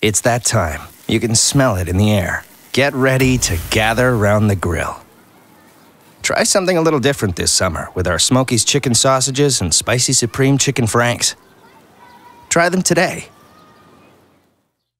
It's that time. You can smell it in the air. Get ready to gather around the grill. Try something a little different this summer with our Smokies chicken sausages and spicy supreme chicken franks. Try them today